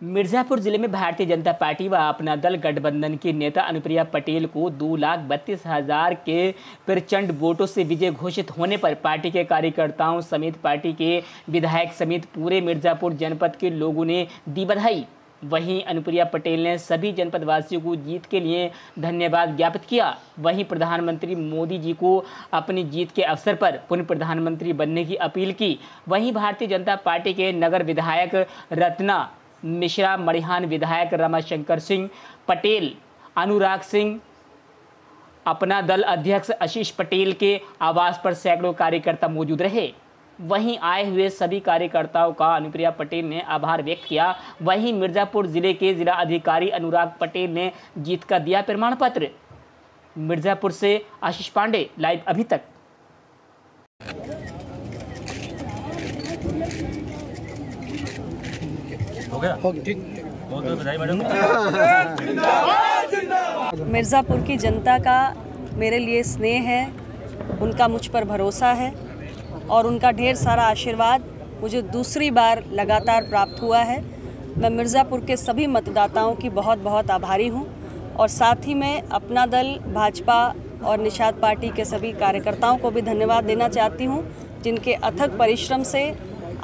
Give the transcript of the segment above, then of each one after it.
मिर्जापुर ज़िले में भारतीय जनता पार्टी व अपना दल गठबंधन की नेता अनुप्रिया पटेल को दो लाख बत्तीस हज़ार के प्रचंड वोटों से विजय घोषित होने पर पार्टी के कार्यकर्ताओं समेत पार्टी के विधायक समेत पूरे मिर्जापुर जनपद के लोगों ने दी बधाई। वहीं अनुप्रिया पटेल ने सभी जनपद वासियों को जीत के लिए धन्यवाद ज्ञापित किया। वहीं प्रधानमंत्री मोदी जी को अपनी जीत के अवसर पर पुनः प्रधानमंत्री बनने की अपील की। वहीं भारतीय जनता पार्टी के नगर विधायक रत्ना मिश्रा मड़िहान विधायक रमाशंकर सिंह, पटेल, अनुराग सिंह, अपना दल अध्यक्ष आशीष पटेल के आवास पर सैकड़ों कार्यकर्ता मौजूद रहे। वहीं आए हुए सभी कार्यकर्ताओं का अनुप्रिया पटेल ने आभार व्यक्त किया। वहीं मिर्जापुर ज़िले के जिला अधिकारी अनुराग पटेल ने जीत का दिया प्रमाण पत्र। मिर्जापुर से आशीष पांडे, लाइव अभी तक। हो गया? ठीक। बहुत बहुत बधाई मैडम। मिर्ज़ापुर की जनता का मेरे लिए स्नेह है उनका मुझ पर भरोसा है और उनका ढेर सारा आशीर्वाद मुझे दूसरी बार लगातार प्राप्त हुआ है। मैं मिर्ज़ापुर के सभी मतदाताओं की बहुत बहुत आभारी हूँ और साथ ही मैं अपना दल भाजपा और निषाद पार्टी के सभी कार्यकर्ताओं को भी धन्यवाद देना चाहती हूँ जिनके अथक परिश्रम से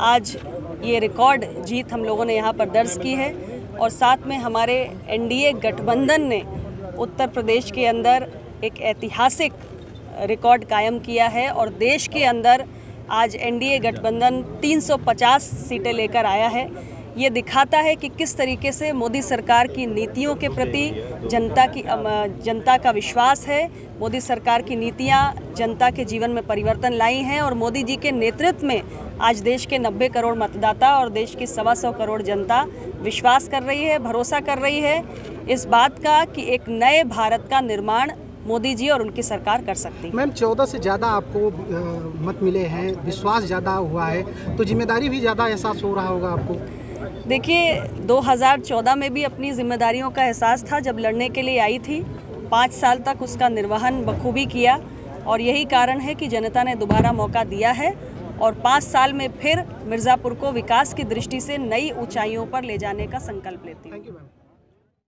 आज ये रिकॉर्ड जीत हम लोगों ने यहाँ पर दर्ज की है और साथ में हमारे एनडीए गठबंधन ने उत्तर प्रदेश के अंदर एक ऐतिहासिक रिकॉर्ड कायम किया है और देश के अंदर आज एनडीए गठबंधन 350 सीटें लेकर आया है। ये दिखाता है कि किस तरीके से मोदी सरकार की नीतियों के प्रति जनता की जनता का विश्वास है। मोदी सरकार की नीतियाँ जनता के जीवन में परिवर्तन लाई हैं और मोदी जी के नेतृत्व में आज देश के 90 करोड़ मतदाता और देश की सवा सौ करोड़ जनता विश्वास कर रही है, भरोसा कर रही है इस बात का कि एक नए भारत का निर्माण मोदी जी और उनकी सरकार कर सकती है। मैम, चौदह से ज़्यादा आपको मत मिले हैं, विश्वास ज़्यादा हुआ है तो ज़िम्मेदारी भी ज़्यादा एहसास हो रहा होगा आपको? देखिए 2014 में भी अपनी जिम्मेदारियों का एहसास था जब लड़ने के लिए आई थी। पाँच साल तक उसका निर्वहन बखूबी किया और यही कारण है कि जनता ने दोबारा मौका दिया है और पाँच साल में फिर मिर्ज़ापुर को विकास की दृष्टि से नई ऊंचाइयों पर ले जाने का संकल्प लेती हूँ।